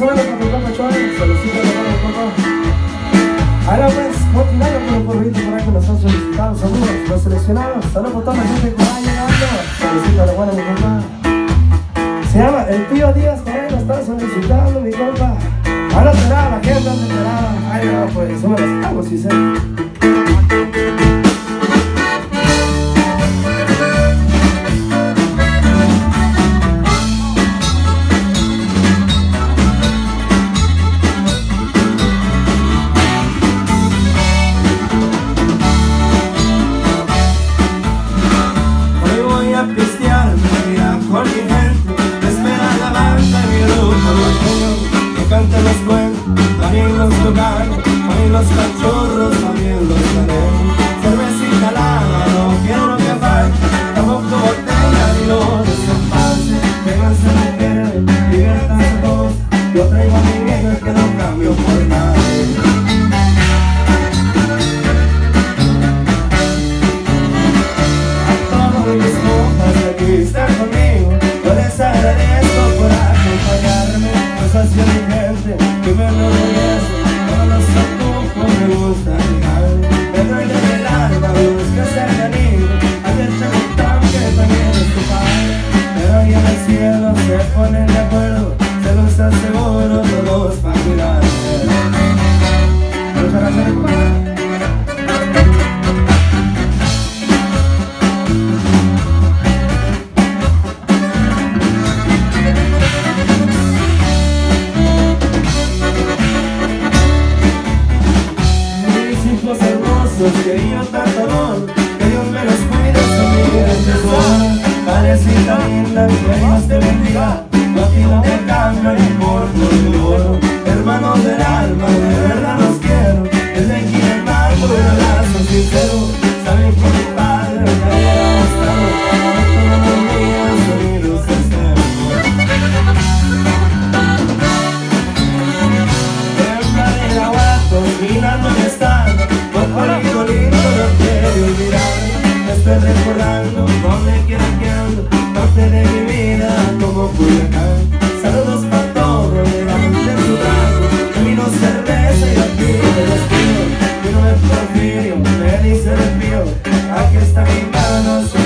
más o menos para tu compa Chuan, solicita la mano. Ahora pues, continuando con un porrito por ahí que nos han solicitado, saludos, los seleccionados, saludos por toda la gente que va llegando, solicita la buena mi compa. Se llama El Tío Díaz, por ahí está solicitando mi compa. Ahora será la gente, ¿dónde será? Ay, no, pues, eso me lo sacamos, sí A mi vieja que no cambio por nadie A todos mis compas aquí están conmigo Yo por acompañarme que me me gusta hermosos que yo tanto amor que Dios me los cuide su en parecida linda que Dios te bendiga no a ti no te cambio ni por tu oro hermanos del alma de verdad los quiero. Desde aquí el barco el lazo sincero. Saben que estoy recordando donde quiera que ando, parte de mi vida como Culiacán. Saludos para todos, levanten su trago, camino cerveza y aquí te despido. Mi nombre es Porfirio, me dice el pío, aquí está mi mano.